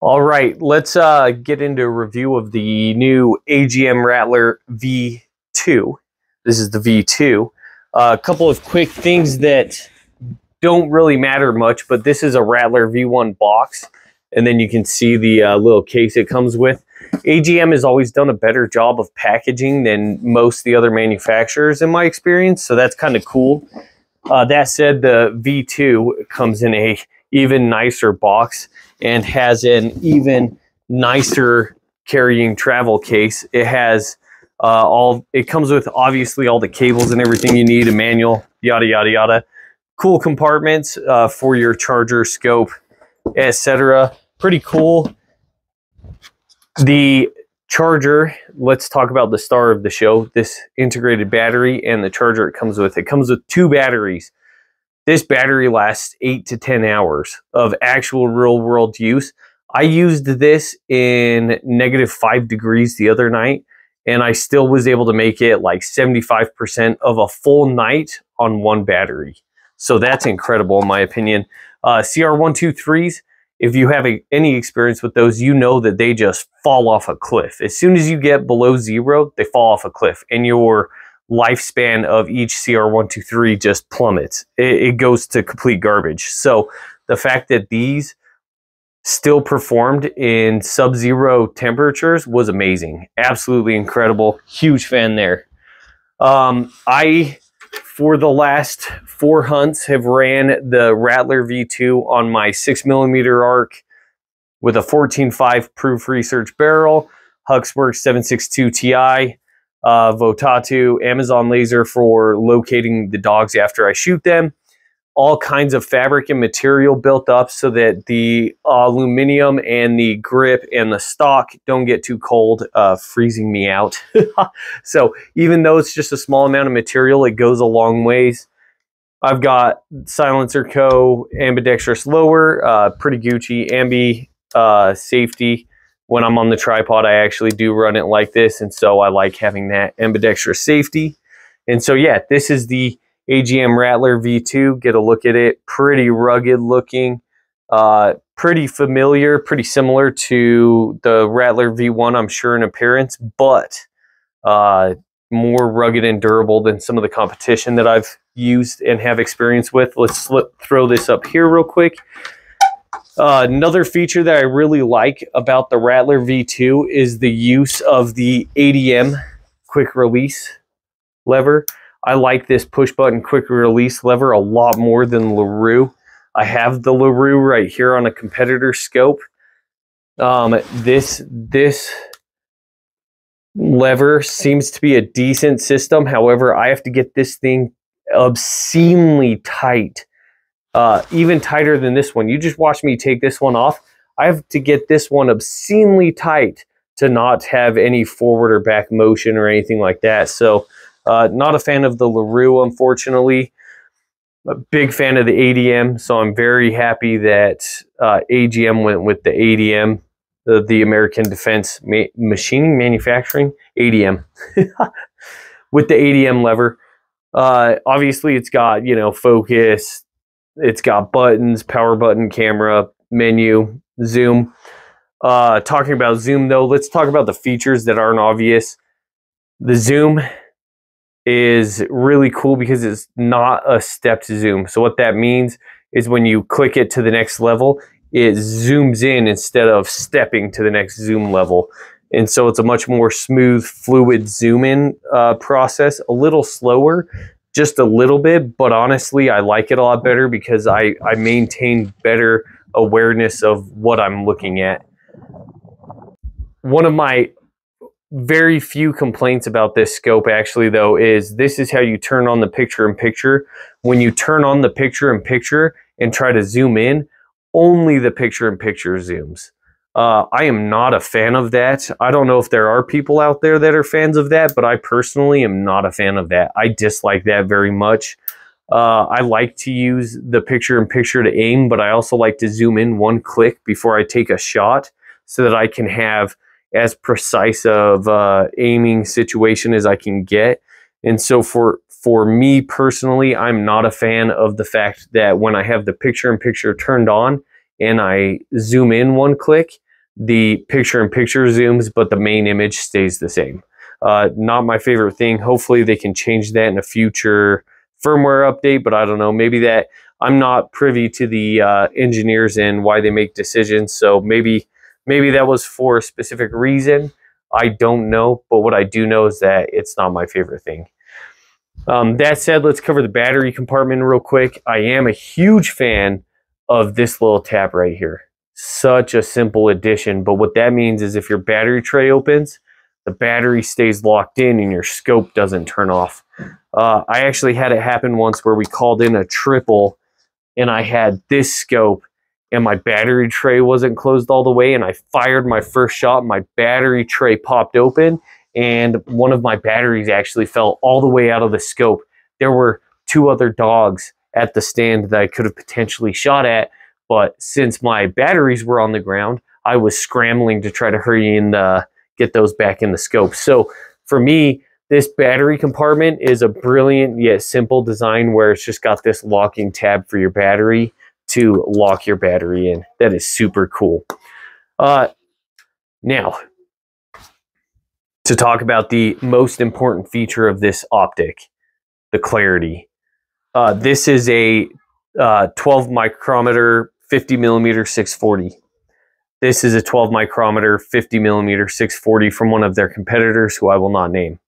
All right, let's uh, get into a review of the new AGM Rattler V2. This is the V2. Uh, a couple of quick things that don't really matter much, but this is a Rattler V1 box, and then you can see the uh, little case it comes with. AGM has always done a better job of packaging than most the other manufacturers in my experience, so that's kind of cool. Uh, that said, the V2 comes in a even nicer box and has an even nicer carrying travel case. It has uh, all, it comes with obviously all the cables and everything you need, a manual, yada, yada, yada. Cool compartments uh, for your charger, scope, etc. Pretty cool. The charger, let's talk about the star of the show, this integrated battery and the charger it comes with. It comes with two batteries. This battery lasts eight to 10 hours of actual real world use. I used this in negative five degrees the other night, and I still was able to make it like 75% of a full night on one battery. So that's incredible in my opinion. Uh, CR123s, if you have a, any experience with those, you know that they just fall off a cliff. As soon as you get below zero, they fall off a cliff, and your lifespan of each CR123 just plummets. It, it goes to complete garbage. So the fact that these still performed in sub-zero temperatures was amazing. Absolutely incredible. Huge fan there. Um, I, for the last four hunts, have ran the Rattler V2 on my six millimeter arc with a 14.5 proof research barrel, HUXWRX 762 Ti, uh, Votatu, Amazon Laser for locating the dogs after I shoot them. All kinds of fabric and material built up so that the aluminum and the grip and the stock don't get too cold, uh, freezing me out. so even though it's just a small amount of material, it goes a long ways. I've got Silencer Co. ambidextrous lower, uh, pretty Gucci, ambi uh, safety when I'm on the tripod, I actually do run it like this. And so I like having that ambidextrous safety. And so, yeah, this is the AGM Rattler V2. Get a look at it. Pretty rugged looking. Uh, pretty familiar, pretty similar to the Rattler V1, I'm sure, in appearance, but uh, more rugged and durable than some of the competition that I've used and have experience with. Let's throw this up here real quick. Uh, another feature that I really like about the Rattler V2 is the use of the ADM quick release lever. I like this push button quick release lever a lot more than LaRue. I have the LaRue right here on a competitor scope. Um, this, this lever seems to be a decent system. However, I have to get this thing obscenely tight uh, even tighter than this one. You just watch me take this one off. I have to get this one obscenely tight to not have any forward or back motion or anything like that. So uh, not a fan of the LaRue, unfortunately. A big fan of the ADM, so I'm very happy that uh, AGM went with the ADM, the, the American Defense Ma Machining Manufacturing, ADM, with the ADM lever. Uh, obviously, it's got, you know, focus, it's got buttons, power button, camera, menu, zoom. Uh, talking about zoom though, let's talk about the features that aren't obvious. The zoom is really cool because it's not a stepped zoom. So what that means is when you click it to the next level, it zooms in instead of stepping to the next zoom level. And so it's a much more smooth, fluid zoom in uh, process, a little slower, just a little bit, but honestly, I like it a lot better because I, I maintain better awareness of what I'm looking at. One of my very few complaints about this scope actually though is this is how you turn on the picture in picture. When you turn on the picture in picture and try to zoom in, only the picture in picture zooms. Uh, I am not a fan of that. I don't know if there are people out there that are fans of that, but I personally am not a fan of that. I dislike that very much. Uh, I like to use the picture in picture to aim, but I also like to zoom in one click before I take a shot so that I can have as precise of uh, aiming situation as I can get. And so for for me personally, I'm not a fan of the fact that when I have the picture in picture turned on and I zoom in one click, the picture in picture zooms, but the main image stays the same. Uh, not my favorite thing. Hopefully they can change that in a future firmware update, but I don't know. Maybe that I'm not privy to the uh, engineers and why they make decisions. So maybe maybe that was for a specific reason. I don't know, but what I do know is that it's not my favorite thing. Um, that said, let's cover the battery compartment real quick. I am a huge fan of this little tab right here. Such a simple addition, but what that means is if your battery tray opens, the battery stays locked in and your scope doesn't turn off. Uh, I actually had it happen once where we called in a triple and I had this scope and my battery tray wasn't closed all the way and I fired my first shot my battery tray popped open and one of my batteries actually fell all the way out of the scope. There were two other dogs at the stand that I could have potentially shot at, but since my batteries were on the ground, I was scrambling to try to hurry and uh, get those back in the scope. So for me, this battery compartment is a brilliant yet simple design where it's just got this locking tab for your battery to lock your battery in. That is super cool. Uh, now, to talk about the most important feature of this optic, the clarity. Uh, this is a uh, 12 micrometer, 50 millimeter 640. This is a 12 micrometer, 50 millimeter 640 from one of their competitors who I will not name.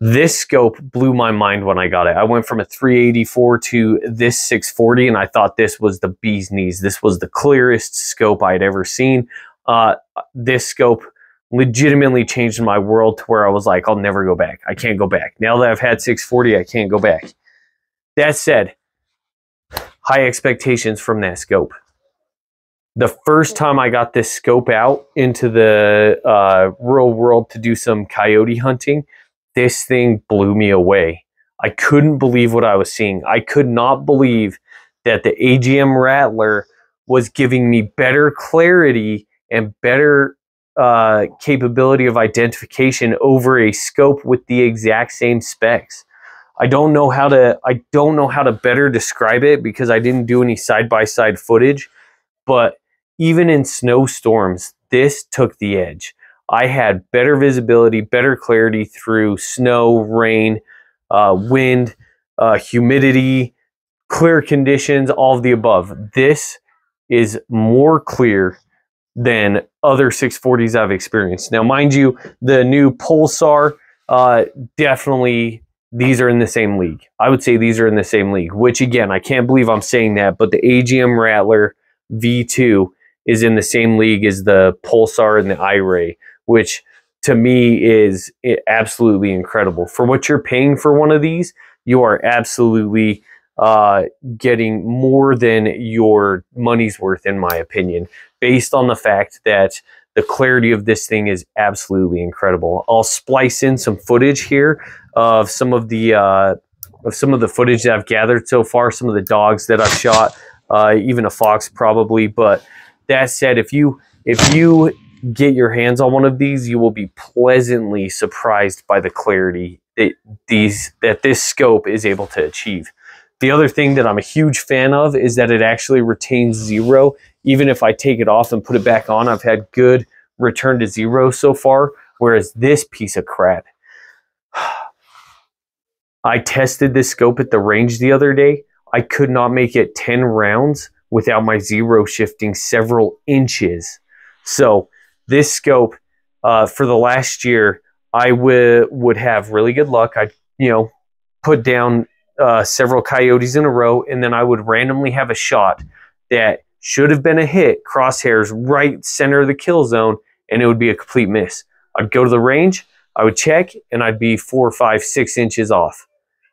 This scope blew my mind when I got it. I went from a 384 to this 640, and I thought this was the bee's knees. This was the clearest scope I'd ever seen. Uh, this scope legitimately changed my world to where I was like, I'll never go back. I can't go back. Now that I've had 640, I can't go back. That said, high expectations from that scope. The first time I got this scope out into the uh, rural world to do some coyote hunting, this thing blew me away. I couldn't believe what I was seeing. I could not believe that the AGM Rattler was giving me better clarity and better uh, capability of identification over a scope with the exact same specs. I don't know how to I don't know how to better describe it because I didn't do any side by side footage, but even in snowstorms, this took the edge. I had better visibility, better clarity through snow, rain, uh, wind, uh, humidity, clear conditions, all of the above. This is more clear than other 640s I've experienced. Now, mind you, the new Pulsar, uh, definitely these are in the same league. I would say these are in the same league, which again, I can't believe I'm saying that, but the AGM Rattler V2 is in the same league as the Pulsar and the iRay which to me is absolutely incredible. For what you're paying for one of these, you are absolutely uh, getting more than your money's worth, in my opinion, based on the fact that the clarity of this thing is absolutely incredible. I'll splice in some footage here of some of the uh, of some of the footage that I've gathered so far, some of the dogs that I've shot, uh, even a fox probably. But that said, if you if you get your hands on one of these, you will be pleasantly surprised by the clarity that these that this scope is able to achieve. The other thing that I'm a huge fan of is that it actually retains zero. Even if I take it off and put it back on, I've had good return to zero so far. Whereas this piece of crap, I tested this scope at the range the other day. I could not make it 10 rounds without my zero shifting several inches. So this scope uh, for the last year, I would would have really good luck. I'd you know put down uh, several coyotes in a row, and then I would randomly have a shot that should have been a hit, crosshairs right center of the kill zone, and it would be a complete miss. I'd go to the range, I would check, and I'd be four, five, six inches off.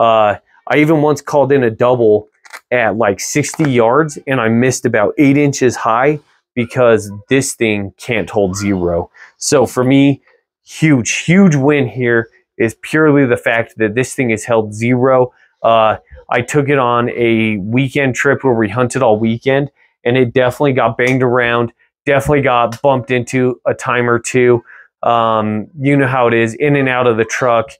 Uh, I even once called in a double at like 60 yards, and I missed about eight inches high because this thing can't hold zero. So for me, huge, huge win here is purely the fact that this thing is held zero. Uh, I took it on a weekend trip where we hunted all weekend, and it definitely got banged around, definitely got bumped into a time or two. Um, you know how it is, in and out of the truck,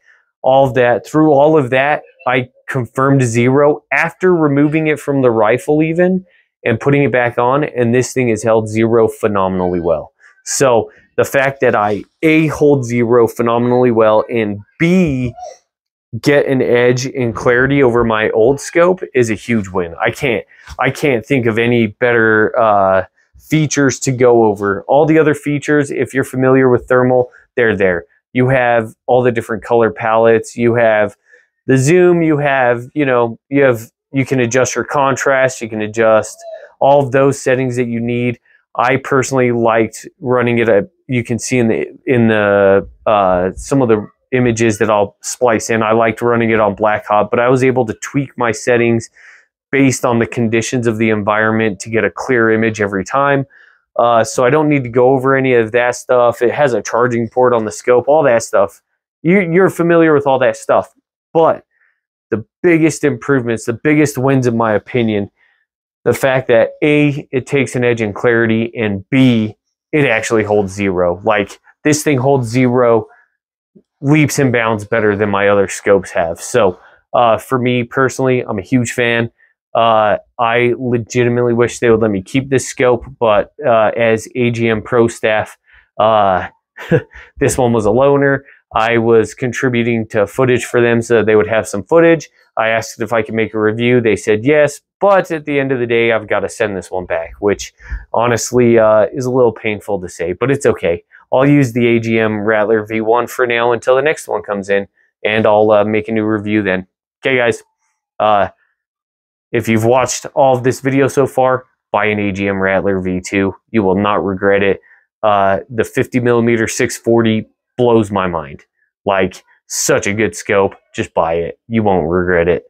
all of that. Through all of that, I confirmed zero after removing it from the rifle, even and putting it back on, and this thing has held zero phenomenally well. So the fact that I A, hold zero phenomenally well, and B, get an edge in clarity over my old scope is a huge win. I can't I can't think of any better uh, features to go over. All the other features, if you're familiar with thermal, they're there. You have all the different color palettes. You have the zoom. You have you know you have you can adjust your contrast. You can adjust all of those settings that you need. I personally liked running it at you can see in the in the uh, some of the images that I'll splice in. I liked running it on Black Hot, but I was able to tweak my settings based on the conditions of the environment to get a clear image every time. Uh, so I don't need to go over any of that stuff. It has a charging port on the scope, all that stuff. You, you're familiar with all that stuff. But the biggest improvements, the biggest wins, in my opinion, the fact that A, it takes an edge in clarity, and B, it actually holds zero. Like this thing holds zero leaps and bounds better than my other scopes have. So uh, for me personally, I'm a huge fan. Uh, I legitimately wish they would let me keep this scope, but uh, as AGM Pro staff, uh, this one was a loaner. I was contributing to footage for them so they would have some footage. I asked if I could make a review. They said yes, but at the end of the day, I've got to send this one back, which honestly uh, is a little painful to say, but it's okay. I'll use the AGM Rattler V1 for now until the next one comes in, and I'll uh, make a new review then. Okay, guys. If you've watched all of this video so far, buy an AGM Rattler V2. You will not regret it. Uh, the 50 millimeter 640 blows my mind. Like, such a good scope. Just buy it. You won't regret it.